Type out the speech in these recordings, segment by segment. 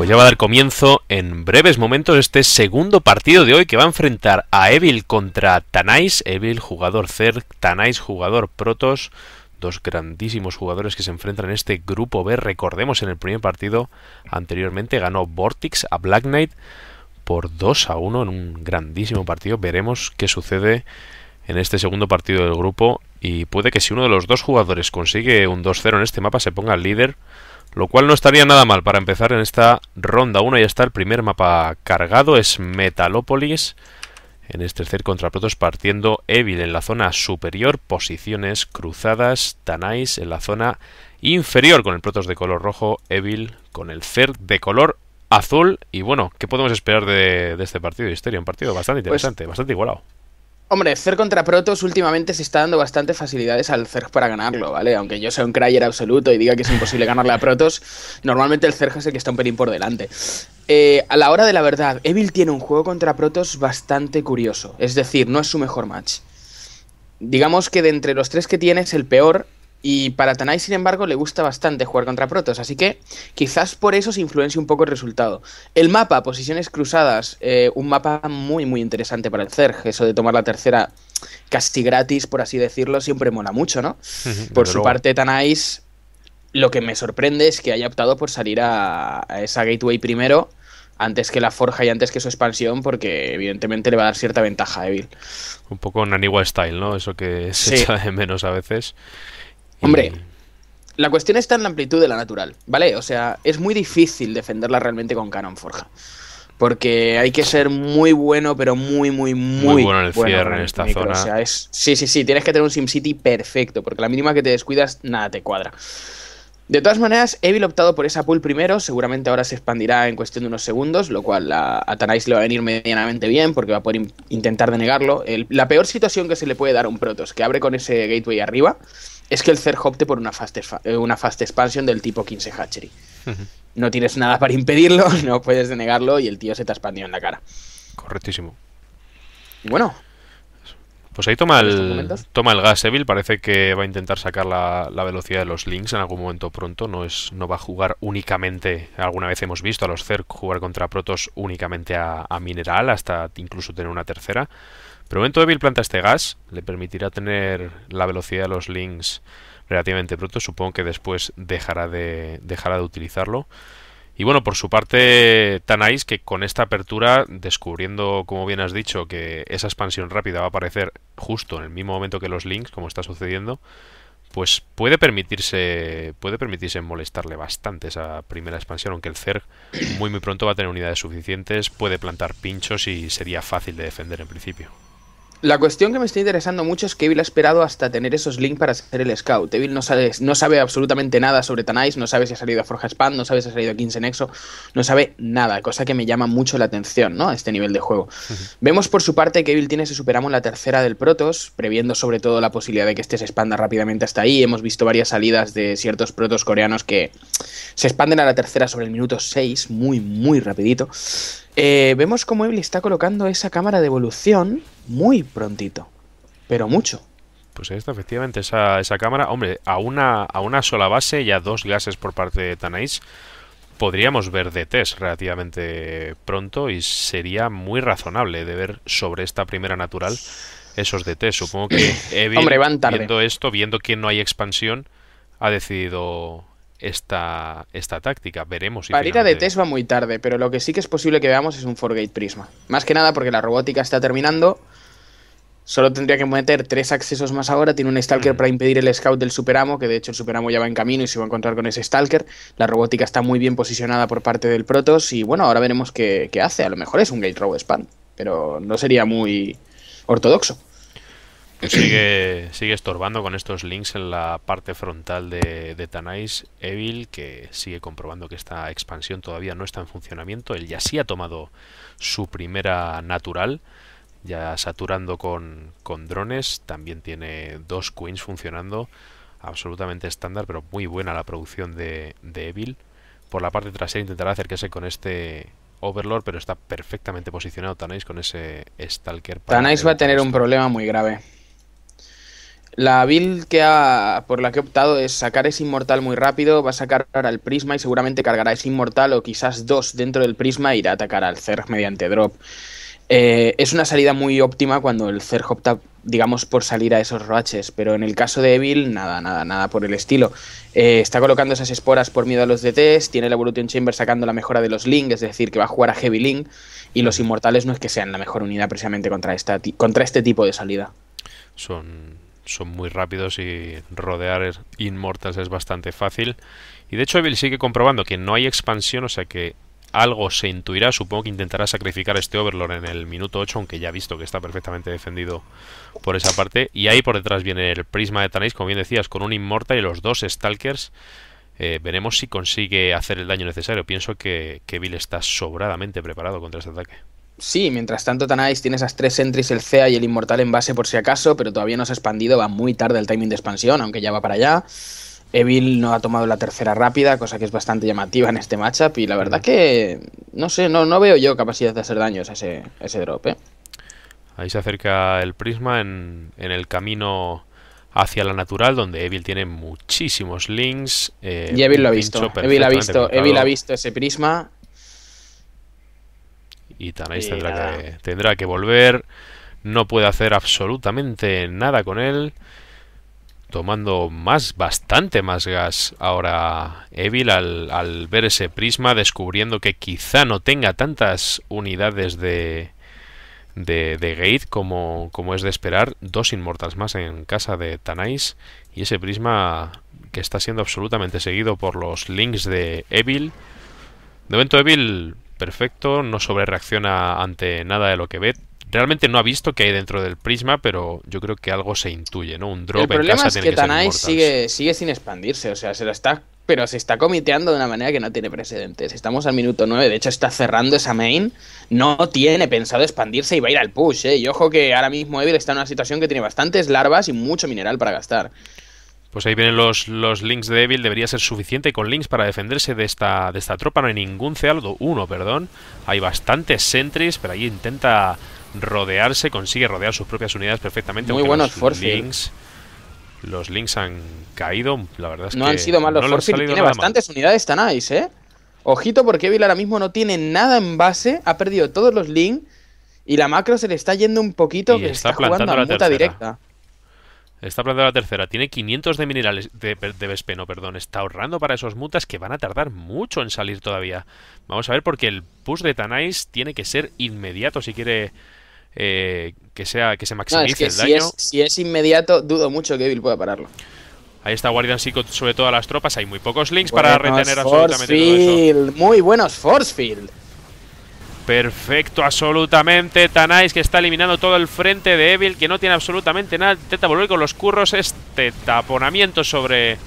Pues ya va a dar comienzo en breves momentos este segundo partido de hoy que va a enfrentar a Evil contra Tanais. Evil, jugador Zerg, Tanais, jugador Protoss. Dos grandísimos jugadores que se enfrentan en este grupo B. Recordemos en el primer partido anteriormente ganó Vortix a Black Knight por 2 a 1 en un grandísimo partido. Veremos qué sucede en este segundo partido del grupo y puede que si uno de los dos jugadores consigue un 2-0 en este mapa se ponga el líder lo cual no estaría nada mal para empezar en esta ronda 1. Ya está el primer mapa cargado, es Metalópolis. En este tercer contra Protoss partiendo Evil en la zona superior, posiciones cruzadas, Tanais en la zona inferior con el Protoss de color rojo, Evil con el Cer de color azul. Y bueno, ¿qué podemos esperar de, este partido de Histeria? Un partido bastante pues interesante, bastante igualado. Hombre, Zerg contra Protoss últimamente se está dando bastante facilidades al Zerg para ganarlo, ¿vale? Aunque yo sea un crayer absoluto y diga que es imposible ganarle a Protoss, normalmente el Zerg es el que está un pelín por delante. Eh, a la hora de la verdad, Evil tiene un juego contra Protoss bastante curioso. Es decir, no es su mejor match. Digamos que de entre los tres que tiene es el peor y para Tanai, sin embargo, le gusta bastante jugar contra Protoss, así que quizás por eso se influencia un poco el resultado. El mapa, posiciones cruzadas, eh, un mapa muy, muy interesante para el Zerg. Eso de tomar la tercera casi gratis, por así decirlo, siempre mola mucho, ¿no? por su parte, Tanais, lo que me sorprende es que haya optado por salir a, esa gateway primero, antes que la forja y antes que su expansión, porque evidentemente le va a dar cierta ventaja a Evil. Un poco Naniwa style, ¿no? Eso que se echa de menos a veces. Hombre, la cuestión está en la amplitud de la natural, ¿vale? O sea, es muy difícil defenderla realmente con Canon Forja. Porque hay que ser muy bueno, pero muy, muy, muy, muy bueno en el cierre en esta zona. O sea, es, sí, sí, sí, tienes que tener un SimCity perfecto, porque la mínima que te descuidas, nada te cuadra. De todas maneras, Evil ha optado por esa pool primero, seguramente ahora se expandirá en cuestión de unos segundos, lo cual a, Tanais le va a venir medianamente bien porque va a poder intentar denegarlo. la peor situación que se le puede dar a un Protoss, que abre con ese gateway arriba, es que el Zerg opte por una fast, eh, una fast expansion del tipo 15 Hatchery. No tienes nada para impedirlo, no puedes denegarlo y el tío se te ha expandido en la cara. Correctísimo. Y bueno. Pues ahí toma el, toma el gas Evil, parece que va a intentar sacar la, velocidad de los links en algún momento pronto, no, es, no va a jugar únicamente, alguna vez hemos visto a los Zerg jugar contra Protos únicamente a, a Mineral, hasta incluso tener una tercera. Pero momento débil planta este gas, le permitirá tener la velocidad de los links relativamente pronto. Supongo que después dejará de, dejará de utilizarlo. Y bueno, por su parte, Tanais, que con esta apertura, descubriendo, como bien has dicho, que esa expansión rápida va a aparecer justo en el mismo momento que los links, como está sucediendo, pues puede permitirse puede permitirse molestarle bastante esa primera expansión, aunque el Zerg muy muy pronto va a tener unidades suficientes, puede plantar pinchos y sería fácil de defender en principio. La cuestión que me está interesando mucho es que Evil ha esperado hasta tener esos links para hacer el scout. Evil no sabe, no sabe absolutamente nada sobre Tanais, no sabe si ha salido a Forja Span, no sabe si ha salido a 15 Nexo, no sabe nada, cosa que me llama mucho la atención, ¿no? A este nivel de juego. Vemos por su parte que Evil tiene ese superamos la tercera del Protoss, previendo sobre todo la posibilidad de que este se expanda rápidamente hasta ahí. Hemos visto varias salidas de ciertos Protoss coreanos que se expanden a la tercera sobre el minuto 6, muy, muy rapidito. Eh, vemos cómo Evil está colocando esa cámara de evolución muy prontito, pero mucho. Pues ahí está, efectivamente, esa, esa cámara. Hombre, a una, a una sola base y a dos gases por parte de Tanais podríamos ver DTs relativamente pronto y sería muy razonable de ver sobre esta primera natural esos DTs. Supongo que Evil, viendo esto, viendo que no hay expansión, ha decidido esta, esta táctica. Veremos si Parita de test va muy tarde, pero lo que sí que es posible que veamos es un Forgate Prisma. Más que nada porque la robótica está terminando. Solo tendría que meter tres accesos más ahora. Tiene un Stalker para impedir el scout del Superamo, que de hecho el Superamo ya va en camino y se va a encontrar con ese Stalker. La robótica está muy bien posicionada por parte del Protoss y bueno, ahora veremos qué, qué hace. A lo mejor es un Gate Row Span, pero no sería muy ortodoxo. Sigue, sigue estorbando con estos links en la parte frontal de, de Tanais Evil, que sigue comprobando que esta expansión todavía no está en funcionamiento. Él ya sí ha tomado su primera natural, ya saturando con, con drones. También tiene dos queens funcionando, absolutamente estándar, pero muy buena la producción de, de Evil. Por la parte trasera intentará acercarse con este Overlord, pero está perfectamente posicionado Tanais con ese Stalker. Tanais va a tener un problema muy grave. La build que ha, por la que he optado es sacar ese inmortal muy rápido, va a sacar al prisma y seguramente cargará ese inmortal o quizás dos dentro del prisma e irá a atacar al Zerg mediante drop. Eh, es una salida muy óptima cuando el Zerg opta, digamos, por salir a esos roaches, pero en el caso de Evil, nada, nada, nada por el estilo. Eh, está colocando esas esporas por miedo a los DTs, tiene la Evolution Chamber sacando la mejora de los Link, es decir, que va a jugar a Heavy Link, y los Inmortales no es que sean la mejor unidad precisamente contra, esta, contra este tipo de salida. Son, son muy rápidos y rodear Immortals es bastante fácil. Y de hecho Evil sigue comprobando que no hay expansión, o sea que algo se intuirá. Supongo que intentará sacrificar este Overlord en el minuto 8, aunque ya ha visto que está perfectamente defendido por esa parte. Y ahí por detrás viene el Prisma de Tanais, como bien decías, con un Immortal y los dos Stalkers. Eh, veremos si consigue hacer el daño necesario. Pienso que, que Bill está sobradamente preparado contra este ataque. Sí, mientras tanto Tanais tiene esas tres entries, el CEA y el Inmortal en base por si acaso, pero todavía no se ha expandido, va muy tarde el timing de expansión, aunque ya va para allá. Evil no ha tomado la tercera rápida, cosa que es bastante llamativa en este matchup. Y la verdad que, no sé, no, no veo yo capacidad de hacer daños a ese, ese drop. ¿eh? Ahí se acerca el prisma en, en, el camino hacia la natural, donde Evil tiene muchísimos links. Eh, y Evil lo ha visto. Evil ha visto, Evil ha visto ese prisma. Y Tanais tendrá que, tendrá que volver. No puede hacer absolutamente nada con él tomando más, bastante más gas ahora Evil al, al, ver ese prisma, descubriendo que quizá no tenga tantas unidades de, de, de Gate como, como, es de esperar. Dos Inmortals más en casa de Tanais y ese prisma que está siendo absolutamente seguido por los links de Evil. De momento Evil perfecto, no sobre reacciona ante nada de lo que ve, realmente no ha visto qué hay dentro del prisma, pero yo creo que algo se intuye, ¿no? Un drop el problema es que, Tanai sigue, sigue sin expandirse, o sea, se lo está pero se está comiteando de una manera que no tiene precedentes. Estamos al minuto 9, de hecho está cerrando esa main, no tiene pensado expandirse y va a ir al push, ¿eh? Y ojo que ahora mismo Evil está en una situación que tiene bastantes larvas y mucho mineral para gastar. Pues ahí vienen los, los links de Evil, debería ser suficiente con links para defenderse de esta, de esta tropa, no hay ningún cealdo, uno, perdón. Hay bastantes sentries, pero ahí intenta rodearse, consigue rodear sus propias unidades perfectamente. Muy buenos links, los links han caído, la verdad es no que han sido malos no tiene bastantes unidades tan nice, ¿eh? Ojito porque Evil ahora mismo no tiene nada en base, ha perdido todos los links y la macro se le está yendo un poquito que está, jugando a la muta directa. Está plantando la tercera. Tiene 500 de minerales de, de Vespeno, perdón. Está ahorrando para esos mutas que van a tardar mucho en salir todavía. Vamos a ver porque el push de Tanais tiene que ser inmediato si quiere eh, que sea que se maximice el si daño. Es, si es inmediato, dudo mucho que Evil pueda pararlo. Ahí está Guardian Psycho sobre todas las tropas. Hay muy pocos links para retener absolutamente todo eso. Muy buenos Force Field. Perfecto, absolutamente. Tanais que está eliminando todo el frente de Evil, que no tiene absolutamente nada. Intenta volver con los curros. Este taponamiento sobre,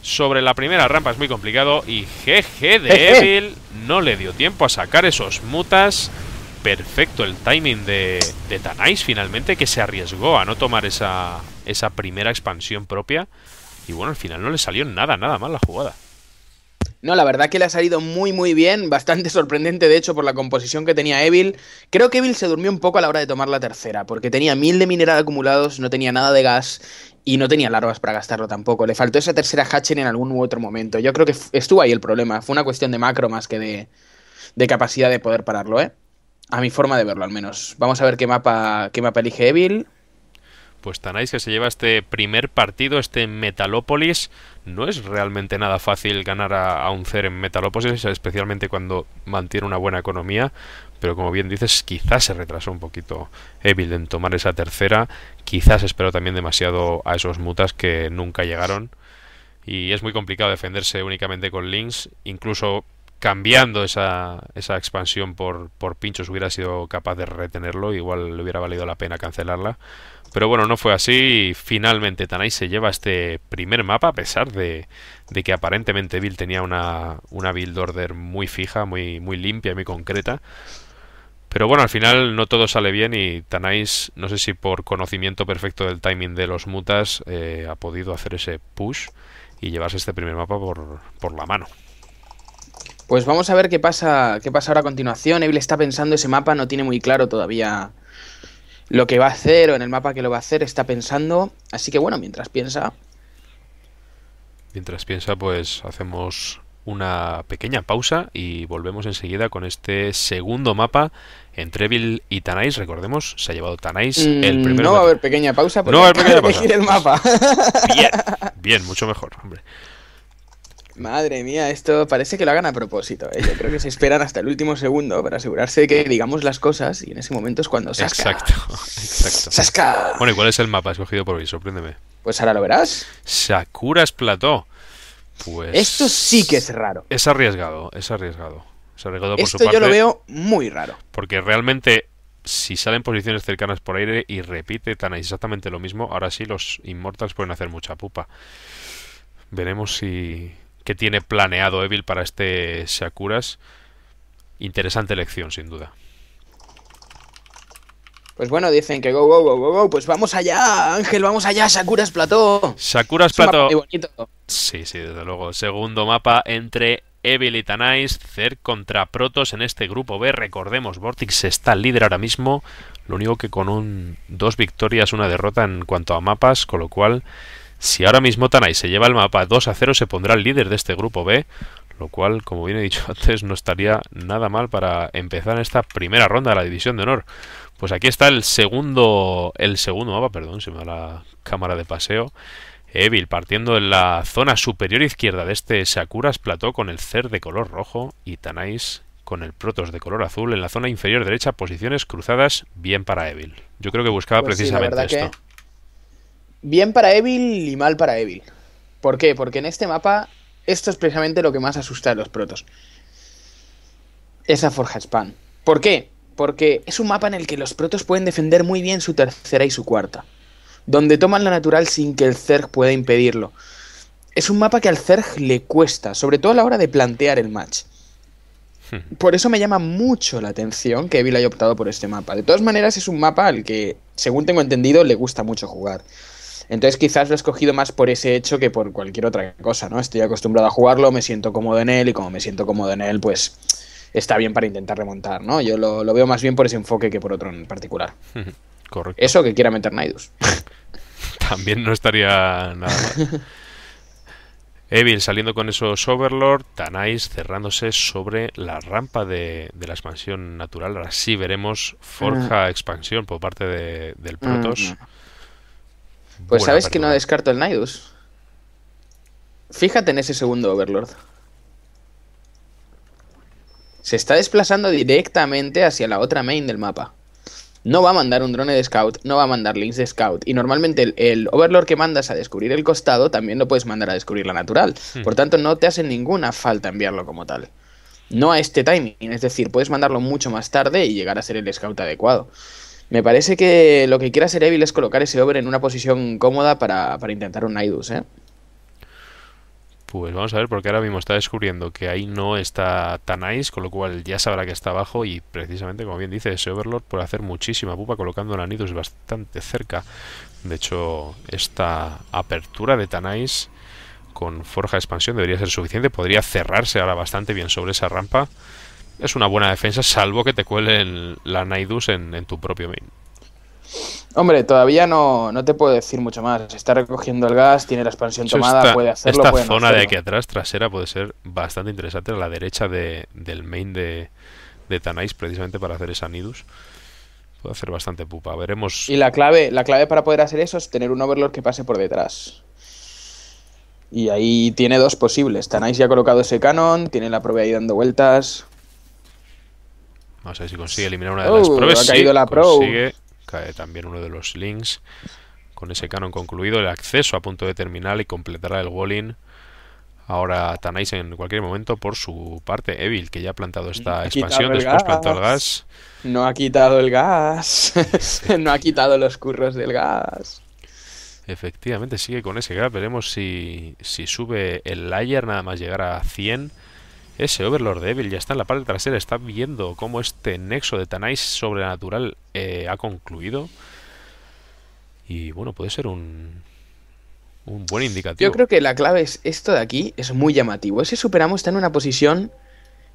sobre la primera rampa es muy complicado. Y GG de Evil no le dio tiempo a sacar esos mutas perfecto el timing de, de Tanais finalmente, que se arriesgó a no tomar esa, esa primera expansión propia. Y bueno, al final no le salió nada, nada mal la jugada. No, la verdad que le ha salido muy muy bien, bastante sorprendente de hecho por la composición que tenía Evil. Creo que Evil se durmió un poco a la hora de tomar la tercera, porque tenía mil de mineral acumulados, no tenía nada de gas y no tenía larvas para gastarlo tampoco. Le faltó esa tercera hatching en algún u otro momento. Yo creo que estuvo ahí el problema, fue una cuestión de macro más que de, de capacidad de poder pararlo, ¿eh? A mi forma de verlo, al menos. Vamos a ver qué mapa, qué mapa elige Evil. Pues Tanais que se lleva este primer partido, este Metalópolis. No es realmente nada fácil ganar a, un CER en Metalópolis, especialmente cuando mantiene una buena economía. Pero como bien dices, quizás se retrasó un poquito Evil en tomar esa tercera. Quizás esperó también demasiado a esos mutas que nunca llegaron. Y es muy complicado defenderse únicamente con links. Incluso cambiando esa, esa expansión por, por pinchos hubiera sido capaz de retenerlo, igual le hubiera valido la pena cancelarla. Pero bueno, no fue así. Finalmente Tanai se lleva este primer mapa, a pesar de, de que aparentemente Bill tenía una, una build order muy fija, muy, muy limpia y muy concreta. Pero bueno, al final no todo sale bien y Tanais, no sé si por conocimiento perfecto del timing de los mutas, eh, ha podido hacer ese push y llevarse este primer mapa por, por la mano. Pues vamos a ver qué pasa, qué pasa ahora a continuación. Evil está pensando ese mapa, no tiene muy claro todavía lo que va a hacer o en el mapa que lo va a hacer, está pensando. Así que bueno, mientras piensa. Mientras piensa, pues hacemos una pequeña pausa y volvemos enseguida con este segundo mapa entre Evil y Tanais. Recordemos, se ha llevado Tanais el Mm, primer no va a haber pequeña pausa porque No va a haber pequeña elegir el mapa. Bien, bien, mucho mejor, hombre. Madre mía, esto parece que lo hagan a propósito. ¿eh? Yo creo que se esperan hasta el último segundo para asegurarse de que digamos las cosas y en ese momento es cuando ¡Sasca! Exacto, exacto. ¡Sasca! Bueno, ¿y cuál es el mapa escogido por hoy? Sorpréndeme. Pues ahora lo verás. Sakuras Plató. Pues. Esto sí que es raro. Es arriesgado, es arriesgado. Es arriesgado por su Esto parte. yo lo veo muy raro. Porque realmente, si salen posiciones cercanas por aire y repite tan exactamente lo mismo, ahora sí los Immortals pueden hacer mucha pupa. Veremos si. Qué tiene planeado Evil para este Sakuras. Interesante elección, sin duda. Pues bueno, dicen que go, go, go, go, go. Pues vamos allá, Ángel, vamos allá, Sakuras Plató. Sakuras Plató. muy bonito. Sí, sí, desde luego. Segundo mapa entre Evil y Tanais. Cer contra Protoss en este grupo B. Recordemos, Vortix está líder ahora mismo. Lo único que con un dos victorias, una derrota en cuanto a mapas. Con lo cual, si ahora mismo Tanais se lleva el mapa 2 a 0, se pondrá el líder de este grupo B. Lo cual, como bien he dicho antes, no estaría nada mal para empezar en esta primera ronda de la División de Honor. Pues aquí está el segundo, el segundo mapa, perdón, se me va la cámara de paseo. Evil partiendo en la zona superior izquierda de este Sakuras plató con el Cer de color rojo y Tanais con el Protoss de color azul en la zona inferior derecha, posiciones cruzadas, bien para Evil. Yo creo que buscaba Pues precisamente esto. que bien para Evil y mal para Evil. ¿Por qué? Porque en este mapa esto es precisamente lo que más asusta a los protos. Esa Forja Span. ¿Por qué? Porque es un mapa en el que los protos pueden defender muy bien su tercera y su cuarta. Donde toman la natural sin que el Zerg pueda impedirlo. Es un mapa que al Zerg le cuesta, sobre todo a la hora de plantear el match. Por eso me llama mucho la atención que Evil haya optado por este mapa. De todas maneras, es un mapa al que, según tengo entendido, le gusta mucho jugar. Entonces quizás lo he escogido más por ese hecho que por cualquier otra cosa, ¿no? Estoy acostumbrado a jugarlo, me siento cómodo en él y como me siento cómodo en él, pues está bien para intentar remontar, ¿no? Yo lo, lo veo más bien por ese enfoque que por otro en particular. Correcto. Eso que quiera meter Naidus. También no estaría nada mal. Evil saliendo con esos Overlord, Tanais cerrándose sobre la rampa de, de la expansión natural. Ahora sí veremos Forja expansión por parte de- del Protoss. Mm. Pues Buena sabes que no descarto el Naidus. Fíjate en ese segundo Overlord. Se está desplazando directamente hacia la otra main del mapa. No va a mandar un drone de scout, no va a mandar links de scout. Y normalmente el, el Overlord que mandas a descubrir el costado también lo puedes mandar a descubrir la natural. Hmm. Por tanto, no te hace ninguna falta enviarlo como tal. No a este timing, es decir, puedes mandarlo mucho más tarde y llegar a ser el scout adecuado. Me parece que lo que quiere hacer Evil es colocar ese over en una posición cómoda para, para intentar un Naidus, ¿eh? Pues vamos a ver, porque ahora mismo está descubriendo que ahí no está Tanais, con lo cual ya sabrá que está abajo y precisamente, como bien dice, ese Overlord puede hacer muchísima pupa colocando la Nidus bastante cerca. De hecho, esta apertura de Tanais con Forja Expansión debería ser suficiente. Podría cerrarse ahora bastante bien sobre esa rampa. Es una buena defensa, salvo que te cuelen la Naidus en, en tu propio main. Hombre, todavía no, no te puedo decir mucho más. Está recogiendo el gas, tiene la expansión tomada, puede hacerlo, esta puede no zona de aquí atrás, trasera, puede ser bastante interesante a la derecha de- del main de, de Tanais, precisamente para hacer esa Nidus. Puede hacer bastante pupa. Veremos. Y la clave, la clave para poder hacer eso es tener un Overlord que pase por detrás. Y ahí tiene dos posibles. Tanais ya ha colocado ese canon, tiene la probe ahí dando vueltas. Vamos a ver si consigue eliminar una de las pruebas. ha caído la pro. consigue. Cae también uno de los links. Con ese canon concluido, el acceso a punto de terminal y completará el walling. Ahora Tanais en cualquier momento por su parte. Evil, que ya ha plantado esta Ha expansión, después plantó el gas. gas. No ha quitado el gas. no ha quitado los curros del gas. Efectivamente, sigue con ese gap. Veremos si, si sube el layer nada más llegar a 100. Ese Overlord de Evil ya está en la parte trasera. Está viendo cómo este nexo de Tanais sobrenatural eh, ha concluido. Y bueno, puede ser un, un buen indicativo. Yo creo que la clave es esto de aquí, es muy llamativo. Ese superamo está en una posición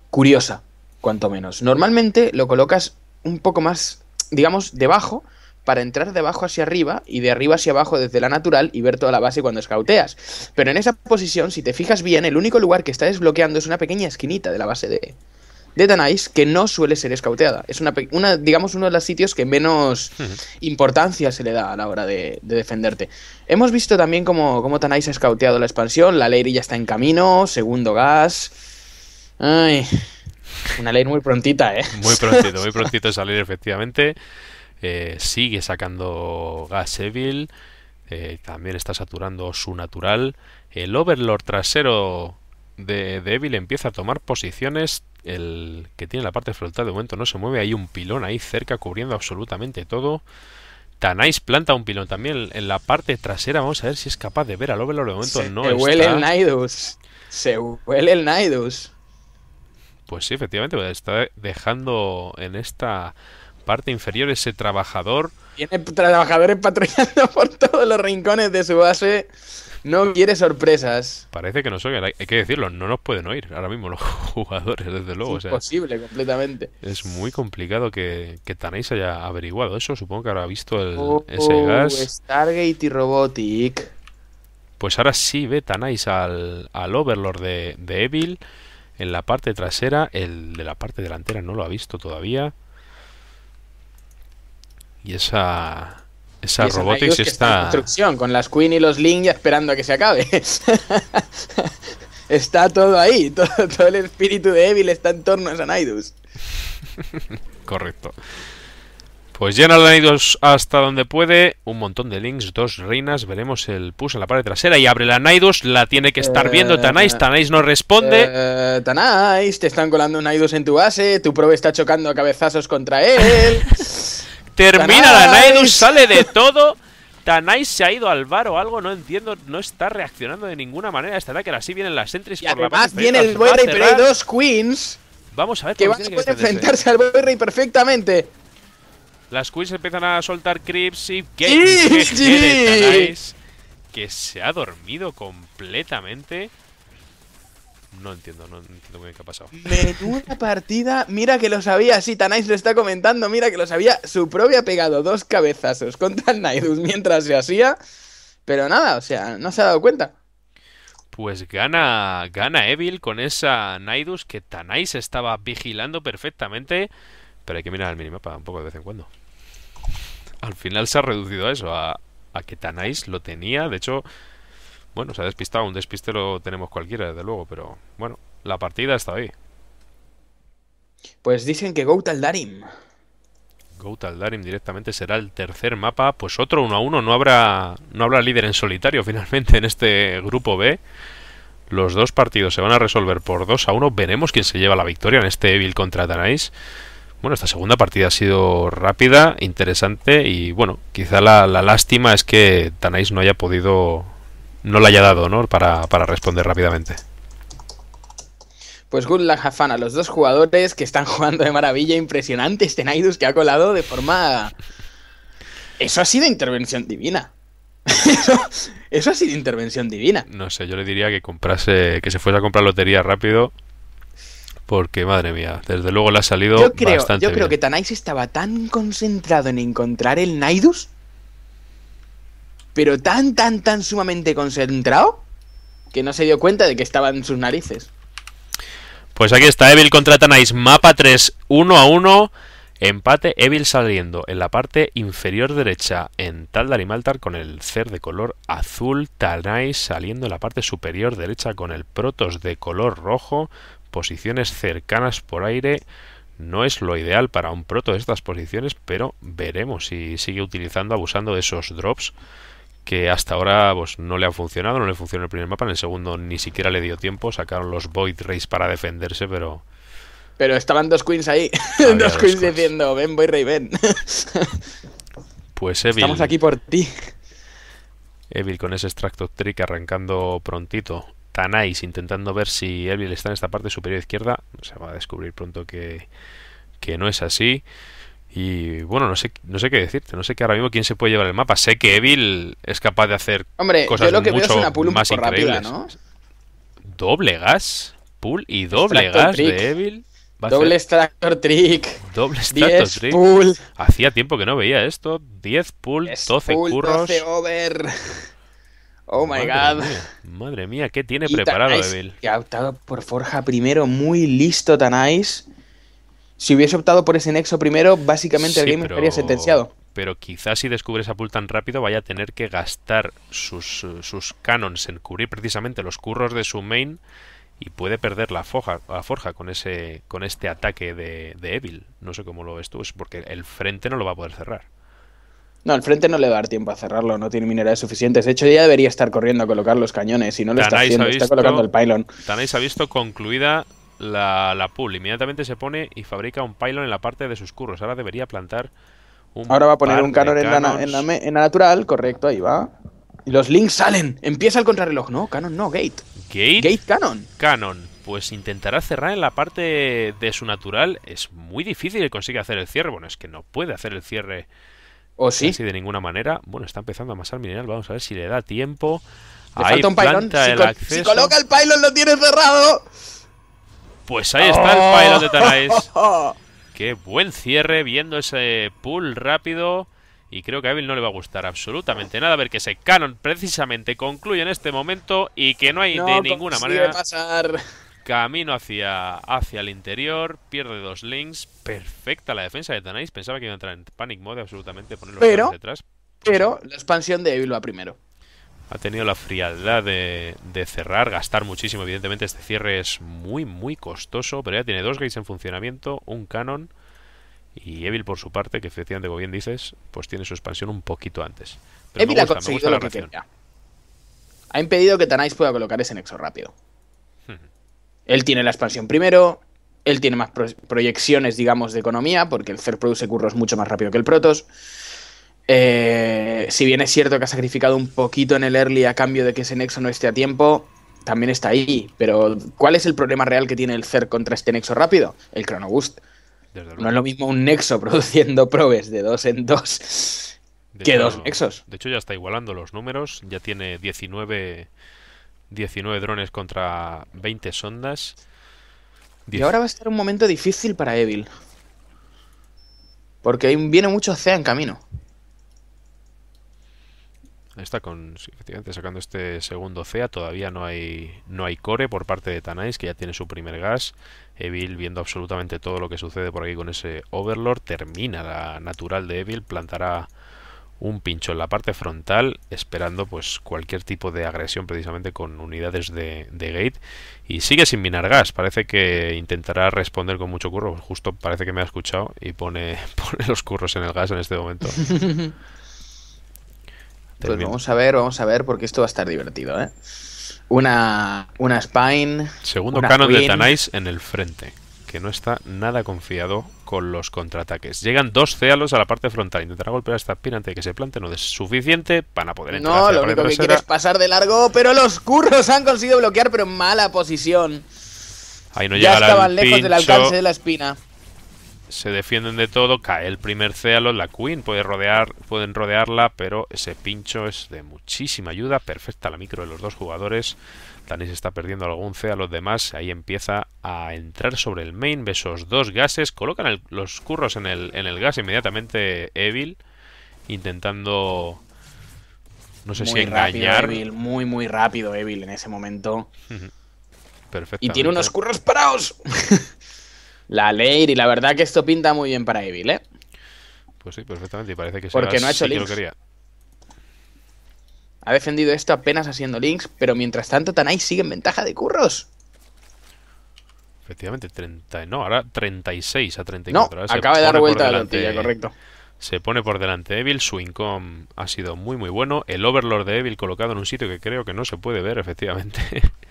curiosa, cuanto menos. Normalmente lo colocas un poco más, digamos, debajo, para entrar de abajo hacia arriba y de arriba hacia abajo desde la natural y ver toda la base cuando escauteas. Pero en esa posición, si te fijas bien, el único lugar que está desbloqueando es una pequeña esquinita de la base de, de Tanais que no suele ser escauteada. Es una, una, digamos, uno de los sitios que menos importancia se le da a la hora de, defenderte. Hemos visto también cómo, cómo Tanais ha escauteado la expansión. La Lady ya está en camino, segundo gas. Ay, una ley muy prontita, ¿eh? Muy prontito, muy prontito de salir, efectivamente. Eh, sigue sacando gas Evil. Eh, también está saturando su natural. El Overlord trasero de, de Evil empieza a tomar posiciones el que tiene la parte frontal de momento no se mueve. Hay un pilón ahí cerca cubriendo absolutamente todo. Tanais planta un pilón también en la parte trasera. Vamos a ver si es capaz de ver al Overlord. De momento se no Se huele el Nidus. Se huele el Nidus. Pues sí, efectivamente, está dejando en esta parte inferior ese trabajador. Tiene trabajadores patrullando por todos los rincones de su base. No quiere sorpresas. Parece que nos oigan, hay que decirlo, no nos pueden oír ahora mismo los jugadores, desde luego. Es imposible, completamente. Es muy complicado que, que Tanais haya averiguado eso. Supongo que habrá visto el, ese gas. Stargate y Robotic. Pues ahora sí ve Tanais al, al Overlord de, de Evil en la parte trasera. El de la parte delantera no lo ha visto todavía. Y esa esa Robotics está... en construcción, con las Queen y los Link ya esperando a que se acabe. está todo ahí, todo, todo, el espíritu de Evil está en torno a Sanaidus. Correcto. Pues llena la Nidus hasta donde puede. Un montón de links, dos reinas. Veremos el push en la parte trasera. Y abre la Nidus. La tiene que estar viendo Tanais. Tanais no responde. Eh, Tanais, te están colando un Nidus en tu base. Tu prove está chocando a cabezazos contra él. Termina la Nidus, sale de todo. Tanais se ha ido al bar o algo, no entiendo, no está reaccionando de ninguna manera a este ataque. Así vienen las entries y por la parte viene el Boy Rey, pero hay dos queens. Vamos a ver que van a poder enfrentarse al Boy Rey perfectamente. Las queens empiezan a soltar creeps y que, que se ha dormido completamente. No entiendo, no entiendo muy bien qué ha pasado. Menuda partida. Mira que lo sabía, sí, Tanais lo está comentando. Mira que lo sabía. Su pro había pegado dos cabezazos contra el Naidus mientras se hacía. Pero nada, o sea, no se ha dado cuenta. Pues gana, gana Evil con esa Naidus que Tanais estaba vigilando perfectamente. Pero hay que mirar el minimapa un poco de vez en cuando. Al final se ha reducido a eso, a, a que Tanais lo tenía. De hecho, bueno, se ha despistado. Un despiste lo tenemos cualquiera, desde luego. Pero bueno, la partida está ahí. Pues dicen que Go Taldarim. Go Taldarim directamente será el tercer mapa. Pues otro 1 a 1. No habrá, no habrá líder en solitario finalmente en este grupo B. Los dos partidos se van a resolver por 2 a 1. Veremos quién se lleva la victoria en este Evil contra Tanais. Bueno, esta segunda partida ha sido rápida, interesante y bueno, quizá la, la lástima es que Tanais no haya podido no le haya dado, ¿no? Para, para responder rápidamente. Pues good luck, Hafan, a los dos jugadores que están jugando de maravilla, impresionante este Naidus que ha colado de forma... Eso ha sido intervención divina. Eso, eso, ha sido intervención divina. No sé, yo le diría que comprase, que se fuese a comprar lotería rápido. Porque, madre mía, desde luego le ha salido yo creo, bastante Yo creo bien. que Tanais estaba tan concentrado en encontrar el Naidus pero tan, tan, tan sumamente concentrado que no se dio cuenta de que estaba en sus narices. Pues aquí está Evil contra Tanais, mapa 3, 1 a 1, empate, Evil saliendo en la parte inferior derecha en Taldar y Maltar con el Cer de color azul, Tanais saliendo en la parte superior derecha con el Protos de color rojo, posiciones cercanas por aire, no es lo ideal para un proto de estas posiciones, pero veremos si sigue utilizando, abusando de esos drops que hasta ahora pues, no le ha funcionado, no le funcionó el primer mapa, en el segundo ni siquiera le dio tiempo, sacaron los Void Rays para defenderse, pero... Pero estaban dos queens ahí, dos, dos queens, queens diciendo, ven Void Ray, ven. pues Evil... Estamos aquí por ti. Evil con ese extracto trick arrancando prontito. Tanais intentando ver si Evil está en esta parte superior izquierda. Se va a descubrir pronto que, que no es así. Y bueno, no sé, no sé qué decirte, no sé que ahora mismo quién se puede llevar el mapa. Sé que Evil es capaz de hacer Hombre, cosas yo lo que mucho veo es una pool un más poco increíbles. rápida, ¿no? Doble gas, pool y doble gas trick. de Evil. Doble Extractor Trick. Doble Extractor Trick. Pull. Hacía tiempo que no veía esto. 10 pull, 12 curros. 12 over. Oh my god. madre mía, ¿qué tiene preparado Evil? Que ha optado por Forja primero, muy listo Tanais. Si hubiese optado por ese nexo primero, básicamente el game estaría sentenciado. Pero quizás si descubre esa pull tan rápido vaya a tener que gastar sus, sus canons en cubrir precisamente los curros de su main y puede perder la forja, la forja con ese con este ataque de, de Evil. No sé cómo lo ves tú, es porque el frente no lo va a poder cerrar. No, el frente no le va a dar tiempo a cerrarlo, no tiene minerales suficientes. De hecho, ya debería estar corriendo a colocar los cañones y no lo está haciendo, está colocando el pylon. Tanais ha visto concluida la, la pool. Inmediatamente se pone y fabrica un pylon en la parte de sus curros. Ahora debería plantar un Ahora va a poner un canon en la, en, la, natural, correcto, ahí va. Y los links salen. Empieza el contrarreloj. No, canon no, gate. Gate. Gate canon. Canon. Pues intentará cerrar en la parte de su natural. Es muy difícil que consiga hacer el cierre. Bueno, es que no puede hacer el cierre ¿O sí? Así de ninguna manera. Bueno, está empezando a amasar mineral. Vamos a ver si le da tiempo. Le ahí falta un pylon. Si, coloca el pylon, lo tiene cerrado. Pues ahí está el pylon de Tanais. Qué buen cierre, viendo ese pull rápido. Y creo que a Evil no le va a gustar absolutamente nada ver que ese canon precisamente concluye en este momento y que no hay de ninguna manera pasar. Camino hacia, hacia el interior, pierde dos links. Perfecta la defensa de Tanais. Pensaba que iba a entrar en panic mode absolutamente, poner los pero, detrás. Pero la expansión de Evil va primero. Ha tenido la frialdad de, de, cerrar, gastar muchísimo. Evidentemente, este cierre es muy, muy costoso. Pero ya tiene dos gates en funcionamiento, un canon. Y Evil, por su parte, que efectivamente, como bien dices, pues tiene su expansión un poquito antes. Evil ha conseguido lo que quería. Ha impedido que Tanais pueda colocar ese nexo rápido. Él tiene la expansión primero, él tiene más proyecciones, digamos, de economía, porque el CER produce curros mucho más rápido que el Protoss. Eh, si bien es cierto que ha sacrificado un poquito en el early a cambio de que ese nexo no esté a tiempo, también está ahí. Pero, ¿cuál es el problema real que tiene el CER contra este nexo rápido? El Chrono Boost. No es lo mismo un nexo produciendo probes de dos en dos que dos nexos. De hecho, ya está igualando los números. Ya tiene 19 19 drones contra 20 sondas. Y ahora va a estar un momento difícil para Evil. Porque viene mucho CEA en camino. Está con, efectivamente sacando este segundo CEA. Todavía no hay, no hay core por parte de Tanais, que ya tiene su primer gas. Evil, viendo absolutamente todo lo que sucede por aquí con ese Overlord, termina la natural de Evil, plantará un pincho en la parte frontal esperando pues cualquier tipo de agresión precisamente con unidades de, gate y sigue sin minar gas parece que intentará responder con mucho curro justo parece que me ha escuchado y pone, pone los curros en el gas en este momento pues vamos a ver vamos a ver porque esto va a estar divertido ¿eh? una una spine segundo canon de Tanais en el frente que no está nada confiado con los contraataques. Llegan dos Cealos a la parte frontal. Intentará golpear a esta espina antes de que se plante. No es suficiente para poder entrar. No, lo único que quiere es pasar de largo. Pero los curros han conseguido bloquear, pero en mala posición. Ahí no ya estaban lejos del alcance de la espina. Se defienden de todo. Cae el primer Cealo. La Queen puede rodear, pueden rodearla, pero ese pincho es de muchísima ayuda. Perfecta la micro de los dos jugadores. Tanis está perdiendo algún C a los demás. Ahí empieza a entrar sobre el main. Besos dos gases. Colocan los curros en el, en el gas inmediatamente Evil. Intentando... No sé si engañar. muy, muy rápido Evil en ese momento. Perfecto. Y tiene unos curros parados. la ley y la verdad que esto pinta muy bien para Evil, ¿eh? Pues sí, perfectamente. Y parece que Porque no ha hecho lo quería. Ha defendido esto apenas haciendo links, pero mientras tanto Tanai sigue en ventaja de curros. Efectivamente, 30, no, ahora 36 a 34. No, acaba de dar vuelta a la tortilla, correcto. Se pone por delante Evil, su income ha sido muy muy bueno. El Overlord de Evil colocado en un sitio que creo que no se puede ver, efectivamente.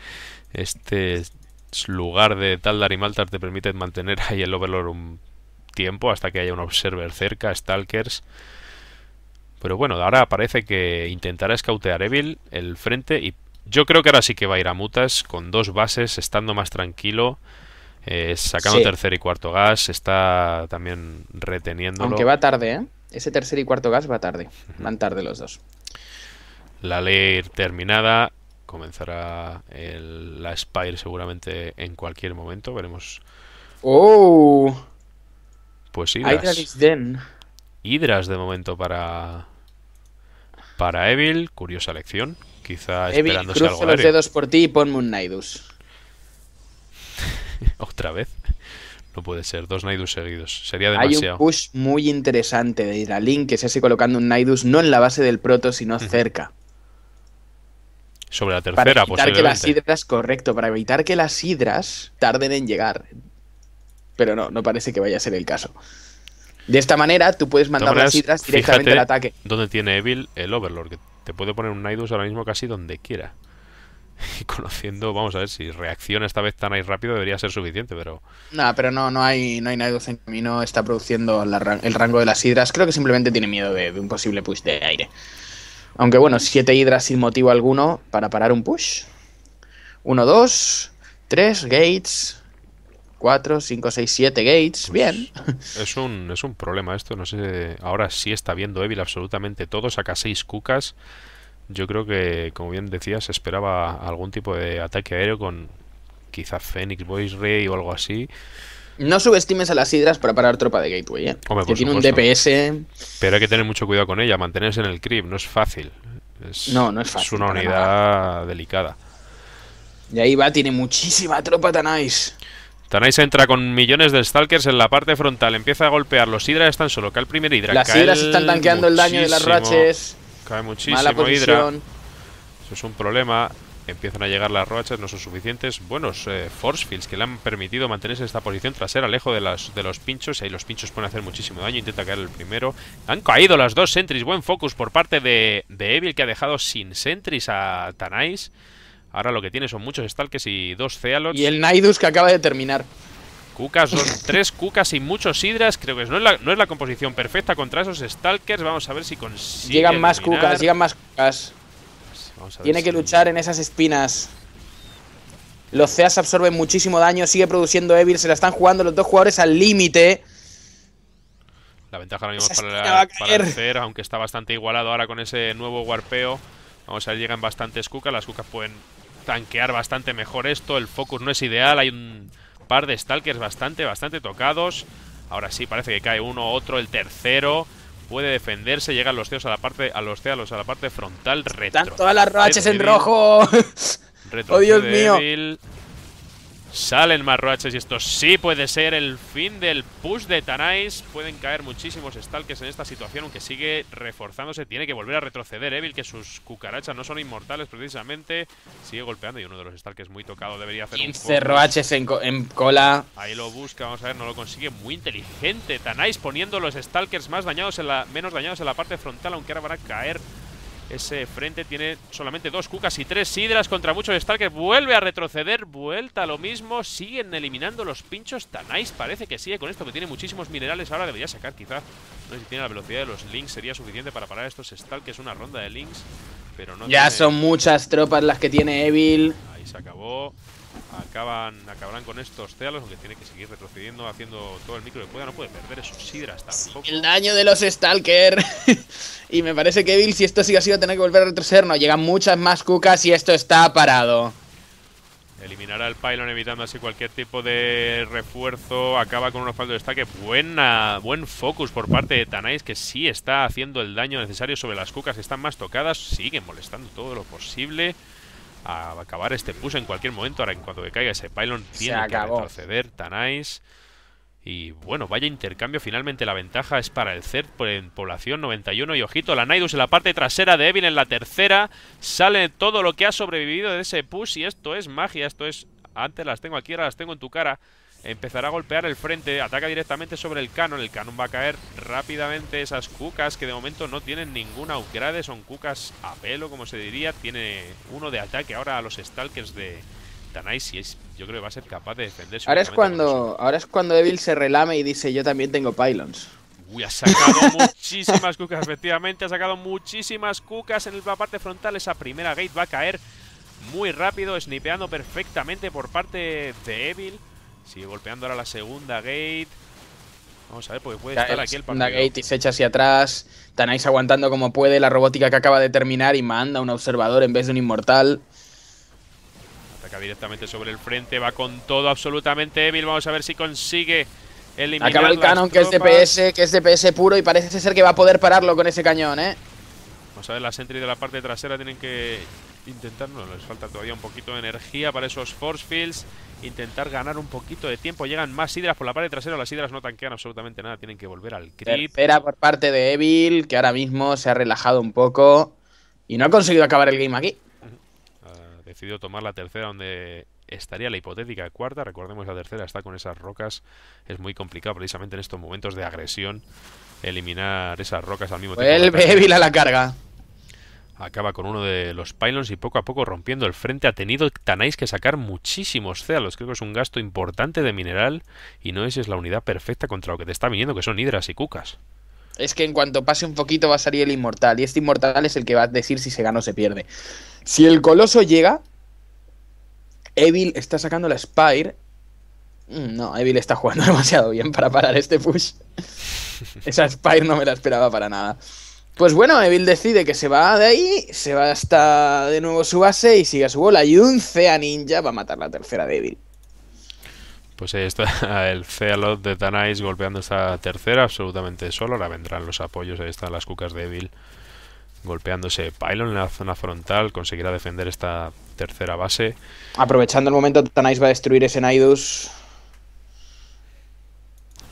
este lugar de Taldar y Maltar te permite mantener ahí el Overlord un tiempo hasta que haya un Observer cerca, Stalkers. Pero bueno, ahora parece que intentará escautear Evil el frente y yo creo que ahora sí que va a ir a mutas con dos bases, estando más tranquilo, eh, sacando tercer y cuarto gas, está también reteniéndolo. Aunque va tarde, ¿eh? Ese tercer y cuarto gas va tarde, van tarde los dos. La ley terminada, comenzará la Spire seguramente en cualquier momento, veremos ¡Oh! Pues Hydra Hydras. Hydras de momento para. Para Evil. Curiosa elección. Quizá Evil, esperándose cruzo algo los aéreo. dedos por ti y ponme un Naidus. Otra vez. No puede ser. Dos Naidus seguidos. Sería Hay un demasiado. push muy interesante de Hydralink que se hace colocando un Naidus no en la base del proto, sino cerca. Sobre la Para tercera, evitar que las hidras, correcto, para evitar que las hidras tarden en llegar. Pero no, no parece que vaya a ser el caso. De esta manera, tú puedes De mandar las hidras directamente al ataque. Donde tiene Evil el Overlord. Que te puede poner un Naidus ahora mismo casi donde quiera. Y conociendo, vamos a ver si reacciona esta vez tan ahí rápido, debería ser suficiente, pero. No, pero no, no hay, no hay Naidus en camino, está produciendo la el rango de las hidras. Creo que simplemente tiene miedo de, de un posible push de aire. Aunque bueno, siete hidras sin motivo alguno para parar un push. Uno, dos, tres, gates. Cuatro, cinco, seis, siete gates. Bien. Es un, es un problema esto, no sé. Ahora sí está viendo Evil absolutamente todo, saca seis cucas. Yo creo que, como bien decías, esperaba algún tipo de ataque aéreo con quizá Phoenix Voice Ray o algo así. No subestimes a las hidras para parar tropa de gateway, ¿eh? Hombre, que tiene un. DPS. Pero hay que tener mucho cuidado con ella, mantenerse en el creep, no es fácil. Es, No, no es fácil, una para unidad delicada. Y ahí va, tiene muchísima tropa Tanais. Tanais entra con millones de Stalkers en la parte frontal, empieza a golpear. Los Hydra están solo, cae el primer Hydra. Las cae hidras están tanqueando el daño de las raches. Cae muchísimo Mala posición. Eso es un problema. Empiezan a llegar las roachas, no son suficientes. Buenos eh, force fields que le han permitido mantenerse en esta posición trasera, lejos de, las, de los pinchos. Ahí los pinchos pueden hacer muchísimo daño. Intenta caer el primero. Han caído las dos sentries. Buen focus por parte de, de Evil que ha dejado sin sentries a Tanais. Ahora lo que tiene son muchos Stalkers y dos Cealots. Y el Naidus que acaba de terminar. Cucas, son tres cucas y muchos hidras. Creo que no es, la, no es la composición perfecta contra esos Stalkers. Vamos a ver si consigue. Llegan más cucas, llegan más cucas. Vamos a ver Tiene que si- luchar en esas espinas. Los Ceas absorben muchísimo daño, sigue produciendo Evil, se la están jugando los dos jugadores al límite. La ventaja ahora mismo para, el. Cer, aunque está bastante igualado ahora con ese nuevo warpeo. Vamos a ver, llegan bastantes cucas. Las cucas pueden tanquear bastante mejor esto. El focus no es ideal. Hay un par de stalkers bastante, bastante tocados. Ahora sí, parece que cae uno, otro, el tercero. Puede defenderse, llegan los ceos a la parte, a los cealos a la parte frontal, retro. Están todas las roaches en rojo. ¡Oh, Dios mío! Salen más roaches y esto sí puede ser el fin del push de Tanais. Pueden caer muchísimos stalkers en esta situación, aunque sigue reforzándose. Tiene que volver a retroceder Evil, que sus cucarachas no son inmortales precisamente. Sigue golpeando y uno de los stalkers muy tocado debería hacer un 15 focus. roaches en, co- en cola. Ahí lo busca, vamos a ver, no lo consigue. Muy inteligente. Tanais poniendo los Stalkers más dañados en la, menos dañados en la parte frontal, aunque ahora van a caer. Ese frente tiene solamente dos cucas y tres sidras contra muchos Stalkers. Vuelve a retroceder, vuelta a lo mismo. Siguen eliminando los pinchos. Tanais parece que sigue con esto, que tiene muchísimos minerales. Ahora debería sacar, quizá. No sé si tiene la velocidad de los links, sería suficiente para parar a estos Stalkers. Una ronda de links, pero no Ya tiene- son muchas tropas las que tiene Evil. Ahí se acabó. Acaban, acabarán con estos Cealos, aunque tiene que seguir retrocediendo, haciendo todo el micro que pueda. No puede perder esos Sidras tampoco. El daño de los Stalker. y me parece que Evil, si esto sigue así, va a tener que volver a retroceder. No, llegan muchas más cucas y esto está parado. Eliminará el pylon evitando así cualquier tipo de refuerzo. Acaba con unos faldos de destaque. Buena, buen focus por parte de Tanais, que sí está haciendo el daño necesario sobre las cucas que están más tocadas. Siguen molestando todo lo posible. A acabar este push en cualquier momento. Ahora, en cuanto que caiga ese pylon, tiene que retroceder Tanais. Y bueno, vaya intercambio. Finalmente la ventaja es para el CERT en población 91. Y ojito, la Naidus en la parte trasera de Evil en la tercera. Sale todo lo que ha sobrevivido de ese push. Y esto es magia. Esto es. Antes las tengo aquí, ahora las tengo en tu cara. Empezará a golpear el frente. Ataca directamente sobre el canon. El canon va a caer rápidamente. Esas cucas que de momento no tienen ninguna upgrade. Son cucas a pelo, como se diría. Tiene uno de ataque ahora a los Stalkers de. Tanais y es, yo creo que va a ser capaz de defenderse. Ahora es cuando, ahora es cuando Evil se relame y dice yo también tengo pylons. Uy, ha sacado muchísimas cucas, efectivamente, ha sacado muchísimas cucas en la parte frontal. Esa primera gate va a caer muy rápido, snipeando perfectamente por parte de Evil. Sigue golpeando ahora la segunda gate. Vamos a ver, porque puede estar aquí el partido. gate y se echa hacia atrás. Tanais aguantando como puede la robótica que acaba de terminar y manda un observador en vez de un inmortal. Ataca directamente sobre el frente, va con todo absolutamente Evil. Vamos a ver si consigue eliminar Acaba el canon que es. DPS, que es DPS puro y parece ser que va a poder pararlo con ese cañón, ¿eh? Vamos a ver la sentry de la parte trasera. Tienen que intentar. No, les falta todavía un poquito de energía para esos force fields. Intentar ganar un poquito de tiempo. Llegan más hidras por la parte trasera. Las hidras no tanquean absolutamente nada. Tienen que volver al creep. Tercera por parte de Evil, que ahora mismo se ha relajado un poco y no ha conseguido acabar el game aquí. Ha decidido tomar la tercera donde estaría la hipotética cuarta. Recordemos la tercera está con esas rocas. Es muy complicado precisamente en estos momentos de agresión eliminar esas rocas al mismo tiempo. Vuelve Evil a la carga. Acaba con uno de los pylons y poco a poco rompiendo el frente. Ha tenido Tanais que sacar muchísimos cealos. Creo que es un gasto importante de mineral y no es, es la unidad perfecta contra lo que te está viniendo, que son hidras y cucas. Es que en cuanto pase un poquito va a salir el inmortal. Y este inmortal es el que va a decir si se gana o se pierde. Si el coloso llega, Evil está sacando la Spire. Mm, No, Evil está jugando demasiado bien para parar este push. Esa Spire no me la esperaba para nada. Pues bueno, Evil decide que se va de ahí, se va hasta de nuevo su base y sigue a su bola. Y un Cea Ninja va a matar la tercera de Evil. Pues ahí está el Cealot de Tanais golpeando esta tercera absolutamente solo. Ahora vendrán los apoyos. Ahí están las cucas de Evil golpeando ese pylon en la zona frontal. Conseguirá defender esta tercera base. Aprovechando el momento, Tanais va a destruir ese Naidus.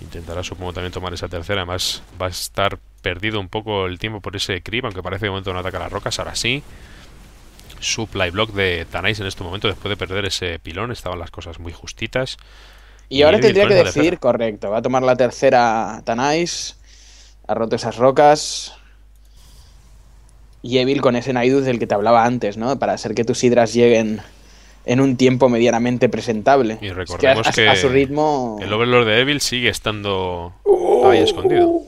Intentará, supongo, también tomar esa tercera. Además, va a estar perdido un poco el tiempo por ese creep, aunque parece que de momento no ataca las rocas. Ahora sí. Supply block de Tanais en este momento, después de perder ese pilón, estaban las cosas muy justitas. Y, ahora tendría que tercera. correcto, va a tomar la tercera Tanais, ha roto esas rocas. Y Evil con ese Naidus del que te hablaba antes, ¿no? Para hacer que tus hidras lleguen en un tiempo medianamente presentable. Y Es recordemos a, a- que a su ritmo. El Overlord de Evil sigue estando ahí escondido.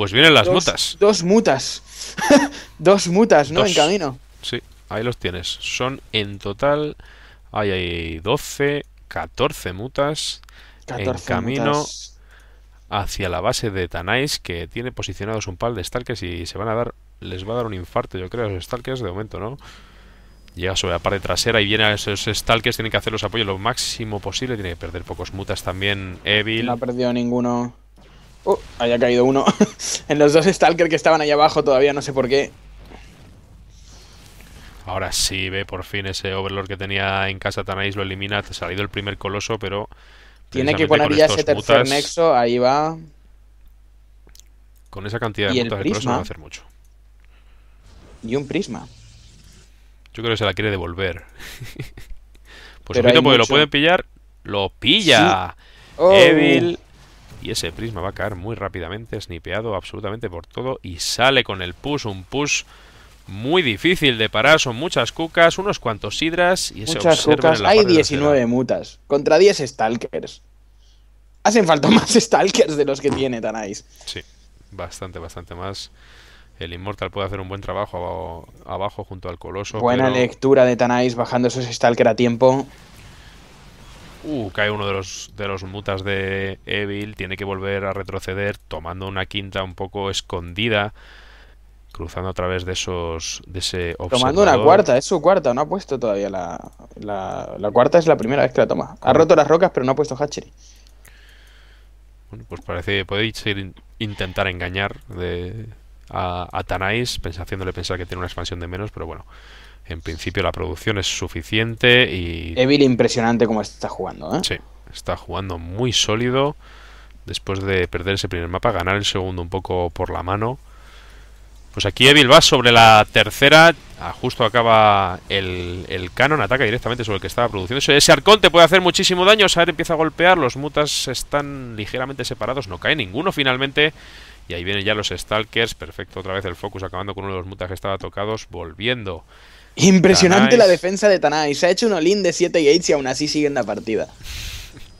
Pues vienen las dos, mutas. Dos mutas. dos mutas, ¿no? Dos. En camino. Sí, ahí los tienes. Son en total. Ahí hay 12, 14 mutas 14 camino. mutas. hacia la base de Tanais, que tiene posicionados un par de Stalkers y se van a dar. Les va a dar un infarto, yo creo, a los Stalkers de momento, ¿no? Llega sobre la parte trasera y viene a esos Stalkers, tienen que hacer los apoyos lo máximo posible, tiene que perder pocos mutas también Evil. No ha perdido ninguno. Uh, ahí ha caído uno. en los dos Stalker que estaban ahí abajo todavía no sé por qué. Ahora sí ve por fin ese Overlord que tenía en casa Tanais, lo elimina, ha salido el primer coloso, pero... Tiene que poner ya ese tercer mutas, nexo. Ahí va. Con esa cantidad de el mutas el coloso no va a hacer mucho. Y un prisma. Yo creo que se la quiere devolver. pues hay porque lo pueden pillar. ¡Lo pilla! Oh. Evil. Y ese prisma va a caer muy rápidamente, snipeado absolutamente por todo. Y sale con el push, un push muy difícil de parar. Son muchas cucas, unos cuantos hidras. Y ese Muchas cucas. en la Hay parte 19 trasera. mutas. Contra 10 Stalkers. Hacen falta más Stalkers de los que tiene Tanais. Sí, bastante, bastante más. El Immortal puede hacer un buen trabajo abajo, abajo junto al Coloso. Buena pero- lectura de Tanais bajando esos Stalker a tiempo. Uh, cae uno de los, de los mutas de Evil. Tiene que volver a retroceder, tomando una quinta un poco escondida. Cruzando a través de esos. de ese Tomando una cuarta, es su cuarta, no ha puesto todavía la, la. la cuarta es la primera vez que la toma. Ha roto las rocas, pero no ha puesto Hatchery. Bueno, pues parece que puede ir in- intentar engañar de, a, a Tanais, haciéndole pensar que tiene una expansión de menos, pero bueno. En principio la producción es suficiente y Evil impresionante como está jugando, ¿eh? Sí, está jugando muy sólido. Después de perder ese primer mapa, ganar el segundo un poco por la mano. Pues aquí Evil va sobre la tercera. Ah, justo acaba el, el canon. Ataca directamente sobre el que estaba produciendo. Ese- arconte puede hacer muchísimo daño. Saber empieza a golpear. Los mutas están ligeramente separados. No cae ninguno finalmente. Y ahí vienen ya los Stalkers. Perfecto, otra vez el focus acabando con uno de los mutas que estaba tocados. Volviendo. Impresionante la defensa de Tanais. Se ha hecho un all-in de 7 gates y aún así sigue en la partida.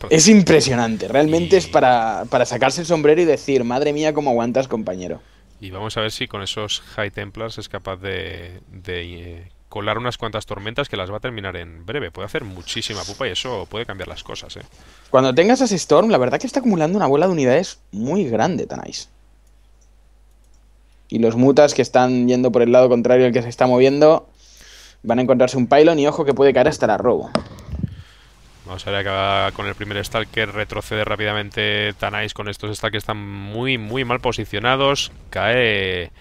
Es impresionante. Realmente Y- es para, para sacarse el sombrero y decir, madre mía, cómo aguantas, compañero. Y vamos a ver si con esos High Templars es capaz de, de, eh, colar unas cuantas tormentas que las va a terminar en breve. Puede hacer muchísima pupa y eso puede cambiar las cosas, ¿eh? Cuando tengas ese Storm, la verdad que está acumulando una bola de unidades muy grande, Tanais. Y los mutas que están yendo por el lado contrario al que se está moviendo. Van a encontrarse un pylon y ojo que puede caer hasta la robo. Vamos a ver acaba con el primer Stalker, retrocede rápidamente Tanais con estos Stalkers que están muy muy mal posicionados. Cae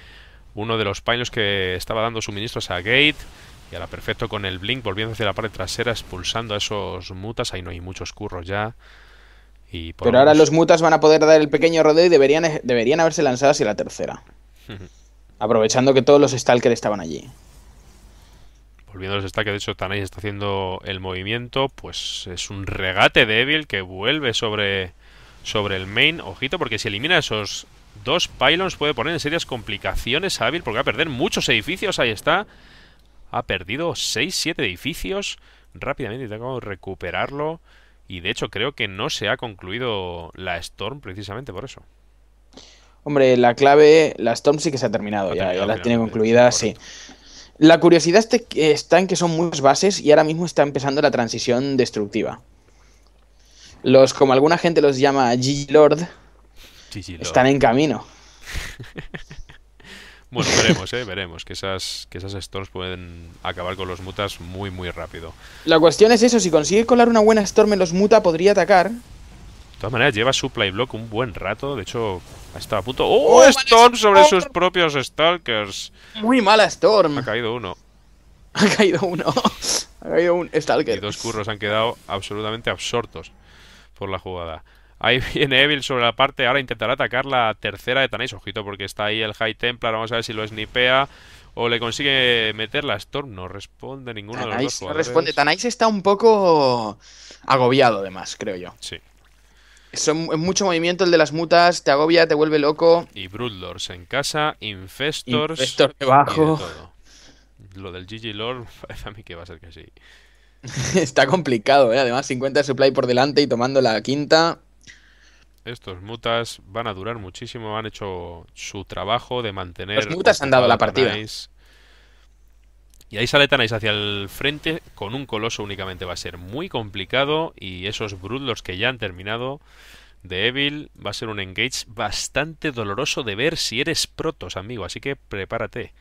uno de los pylons que estaba dando suministros a Gate. Y ahora perfecto con el Blink volviendo hacia la parte trasera, expulsando a esos mutas. Ahí no hay muchos curros ya. Y Pero ahora los mutas van a poder dar el pequeño rodeo y deberían, deberían haberse lanzado hacia la tercera. aprovechando que todos los Stalkers estaban allí. Volviendo a los Stalkers, de hecho Tanais está haciendo el movimiento. Pues es un regate débil que vuelve sobre, sobre el main. Ojito, porque si elimina esos dos pylons puede poner en serias complicaciones a Evil porque va a perder muchos edificios. Ahí está. Ha perdido 6-7 edificios. Rápidamente tengo que recuperarlo. Y de hecho creo que no se ha concluido la Storm precisamente por eso. Hombre, la clave, la Storm sí que se ha terminado, ya, ya la tiene concluida, sí. La curiosidad está en que son muchas bases y ahora mismo está empezando la transición destructiva. Los, como alguna gente los llama G-Lord, están en camino. Bueno, veremos, ¿eh? veremos que esas, que esas Storms pueden acabar con los mutas muy, muy rápido. La cuestión es eso, si consigue colar una buena Storm en los muta, podría atacar. De todas maneras, lleva Supply Block un buen rato, de hecho, estado a punto... ¡Oh, Storm sobre sus propios Stalkers! Muy mala Storm. Ha caído uno. Ha caído uno. ha caído un Stalker. Y dos curros han quedado absolutamente absortos por la jugada. Ahí viene Evil sobre la parte. Ahora intentará atacar la tercera de Tanais. Ojito, porque está ahí el High Templar. Vamos a ver si lo snipea o le consigue meter la Storm. No responde ninguno de los dos jugadores. No responde. Tanais está un poco agobiado, además, creo yo. Sí. Es mucho movimiento el de las mutas. Te agobia, te vuelve loco. Y Broodlords en casa. Infestors. Infestor debajo. Lo del GG Lord parece a mí que va a ser que sí. está complicado, ¿eh? Además, 50 supply por delante y tomando la quinta. Estos mutas van a durar muchísimo, han hecho su trabajo de mantener... Los mutas han dado la partida. Y ahí sale Tanais hacia el frente con un coloso únicamente. Va a ser muy complicado y esos Broodlords que ya han terminado de Evil va a ser un engage bastante doloroso de ver si eres Protos, amigo. Así que prepárate.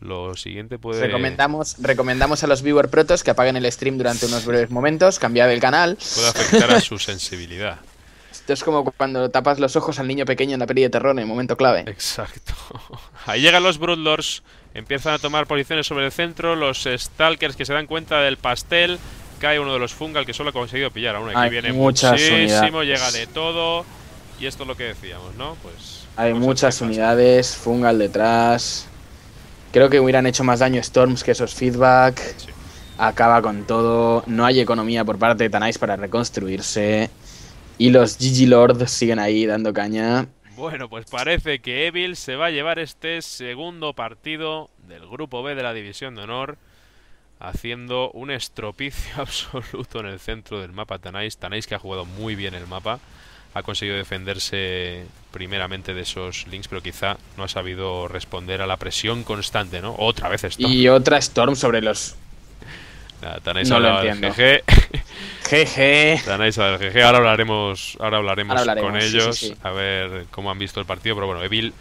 Lo siguiente puede... Recomendamos, recomendamos a los viewer Protos que apaguen el stream durante unos breves momentos, cambiar el canal. Puede afectar a su sensibilidad. Esto es como cuando tapas los ojos al niño pequeño en la peli de terror en el momento clave. Exacto. Ahí llegan los Broodlords, empiezan a tomar posiciones sobre el centro, los Stalkers que se dan cuenta del pastel, cae uno de los Fungal que solo ha conseguido pillar a uno. Aquí viene muchísimo, llega de todo. Y esto es lo que decíamos, ¿no? Pues. Hay muchas unidades, Fungal detrás. Creo que hubieran hecho más daño Storms que esos feedback. Acaba con todo. No hay economía por parte de Tanais para reconstruirse. Y los Gigi Lord siguen ahí dando caña. Bueno, pues parece que Evil se va a llevar este segundo partido del grupo B de la División de Honor, haciendo un estropicio absoluto en el centro del mapa Tanais. Tanais que ha jugado muy bien el mapa, ha conseguido defenderse primeramente de esos links, pero quizá no ha sabido responder a la presión constante, ¿no? Otra vez Storm. Y otra Storm sobre los... Nada, Tanais no hablaba GG. GG. Ahora hablaremos, ahora hablaremos, con ellos a ver cómo han visto el partido. Pero bueno, Evil,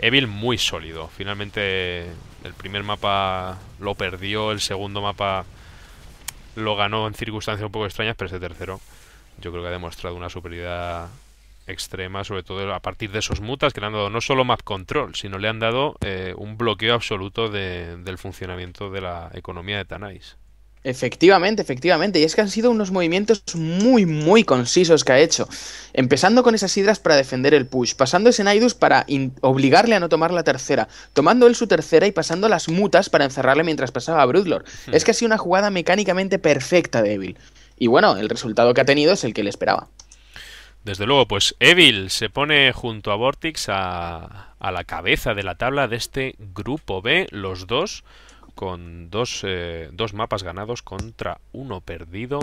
Evil muy sólido. Finalmente el primer mapa lo perdió, el segundo mapa lo ganó en circunstancias un poco extrañas, pero ese tercero yo creo que ha demostrado una superioridad extrema, sobre todo a partir de esos mutas que le han dado no solo map control, sino le han dado eh, un bloqueo absoluto del funcionamiento de la economía de Tanais. Efectivamente, efectivamente. Y es que han sido unos movimientos muy, muy concisos que ha hecho. Empezando con esas hidras para defender el push, pasando ese Naidus para obligarle a no tomar la tercera, tomando él su tercera y pasando las mutas para encerrarle mientras pasaba a Broodlord. Hmm. Es que ha sido una jugada mecánicamente perfecta de Evil. Y bueno, el resultado que ha tenido es el que le esperaba. Desde luego, pues Evil se pone junto a Vortix a, a la cabeza de la tabla de este grupo B, los dos con dos, eh, dos mapas ganados contra uno perdido.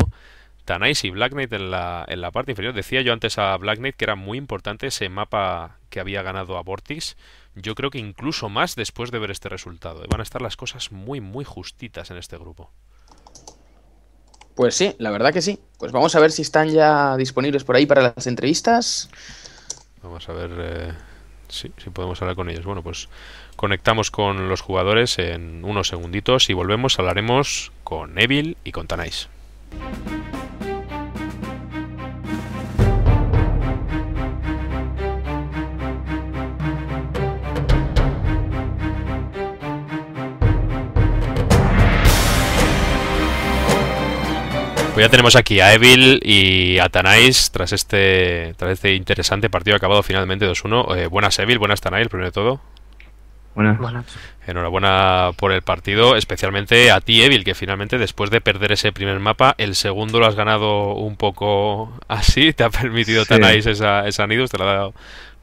Tanais y Black Knight en la, en la parte inferior. Decía yo antes a Black Knight que era muy importante ese mapa que había ganado a Vortix. Yo creo que incluso más después de ver este resultado. Van a estar las cosas muy, muy justitas en este grupo. Pues sí, la verdad que sí. Pues vamos a ver si están ya disponibles por ahí para las entrevistas. Vamos a ver. Eh, Sí, sí podemos hablar con ellos. Bueno, pues conectamos con los jugadores en unos segunditos y volvemos, hablaremos con Evil y con Tanais. Pues ya tenemos aquí a Evil y a Tanais tras este, tras este interesante partido acabado finalmente 2-1. Eh, buenas Evil, buenas Tanais, primero de todo. Buenas. Enhorabuena por el partido, especialmente a ti Evil, que finalmente después de perder ese primer mapa, el segundo lo has ganado un poco así, te ha permitido Sí. Tanais esa, esa Nidus, te lo ha dado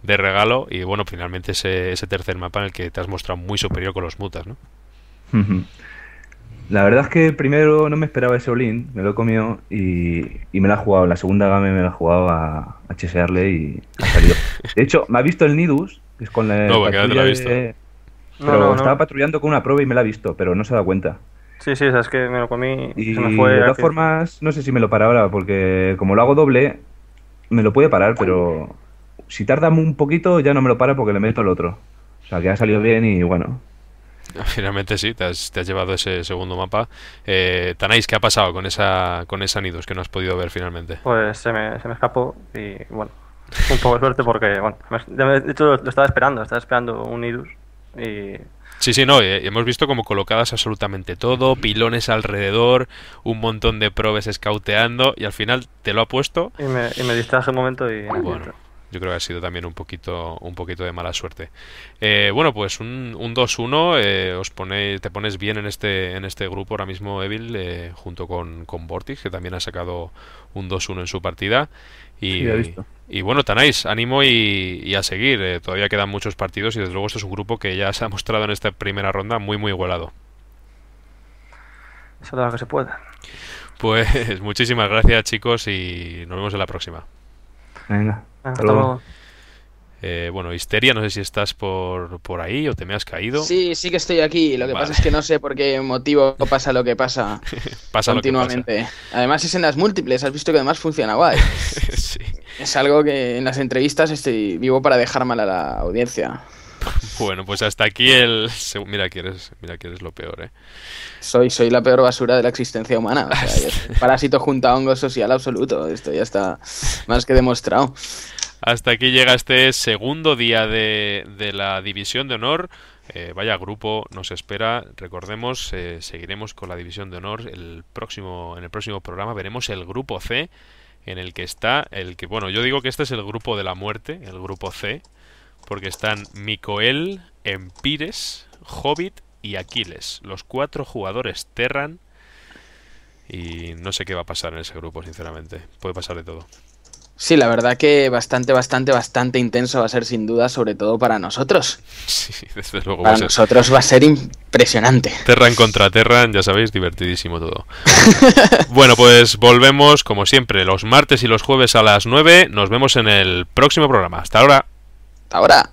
de regalo y bueno, finalmente ese, ese tercer mapa en el que te has mostrado muy superior con los mutas, ¿no? La verdad es que primero no me esperaba ese all-in, me lo he comido y, y me la he jugado. En la segunda game me la he jugado a, a chesearle y ha salido. De hecho, me ha visto el Nidus, que es con la No, porque ya te lo patrulla ha visto. de- Pero no, no. estaba patrullando con una prueba y me la ha visto, pero no se ha dado cuenta. Sí, sí, es que me lo comí y Y se me fue. de todas formas, no sé si me lo para ahora, porque como lo hago doble, me lo puede parar, pero si tarda un poquito ya no me lo para porque le meto el otro. O sea, que ha salido bien y bueno. Finalmente sí, te has, te has llevado ese segundo mapa. Eh, Tanais, ¿qué ha pasado con esa, con esa Nidus que no has podido ver finalmente? Pues se me, se me escapó y bueno, un poco de suerte porque, bueno, de hecho lo, estaba esperando, estaba esperando un Idus y Sí, sí, no, eh, hemos visto como colocadas absolutamente todo, pilones alrededor, un montón de probes escauteando y al final te lo ha puesto. y me, y me distraje un momento y... Bueno, yo creo que ha sido también un poquito, un poquito de mala suerte. Eh, bueno, pues un, un 2-1, eh, os ponéis, te pones bien en este, en este grupo ahora mismo, Evil, eh, junto con, con que también ha sacado un 2-1 en su partida. Y, Sí, y bueno, Tanais, ánimo y, y a seguir. eh, todavía quedan muchos partidos y desde luego esto es un grupo que ya se ha mostrado en esta primera ronda muy, muy igualado. Eso es lo que se pueda. Pues muchísimas gracias chicos y nos vemos en la próxima. Venga. Hasta luego. luego. Eh, bueno, Histeria, no sé si estás por, por ahí o te me has caído. Sí, sí que estoy aquí. Lo que Vale. pasa es que no sé por qué motivo pasa lo que pasa Pasa lo que pasa. continuamente. Además es en las múltiples, has visto que además funciona guay. sí. Es algo que en las entrevistas estoy vivo para dejar mal a la audiencia. Bueno, pues hasta aquí el... Mira que eres, mira que eres lo peor, ¿eh? Soy, soy la peor basura de la existencia humana. O sea, parásito junto a hongo social absoluto. Esto ya está más que demostrado. Hasta aquí llega este segundo día de, de la División de Honor. Eh, vaya grupo nos espera. Recordemos, eh, seguiremos con la División de Honor el próximo, en el próximo programa. Veremos el grupo C, en el que está el que, bueno, yo digo que este es el grupo de la muerte, el grupo C, porque están Micoel, Empires, Hobbit y Aquiles, los cuatro jugadores Terran. Y no sé qué va a pasar en ese grupo, sinceramente. Puede pasar de todo. Sí, la verdad que bastante, bastante, bastante intenso va a ser sin duda, sobre todo para nosotros. Sí, desde luego. va a Para ser- nosotros va a ser impresionante. Terran contra Terran, ya sabéis, divertidísimo todo. bueno, pues volvemos, como siempre, los martes y los jueves a las 9. Nos vemos en el próximo programa. Hasta ahora. Hasta ahora.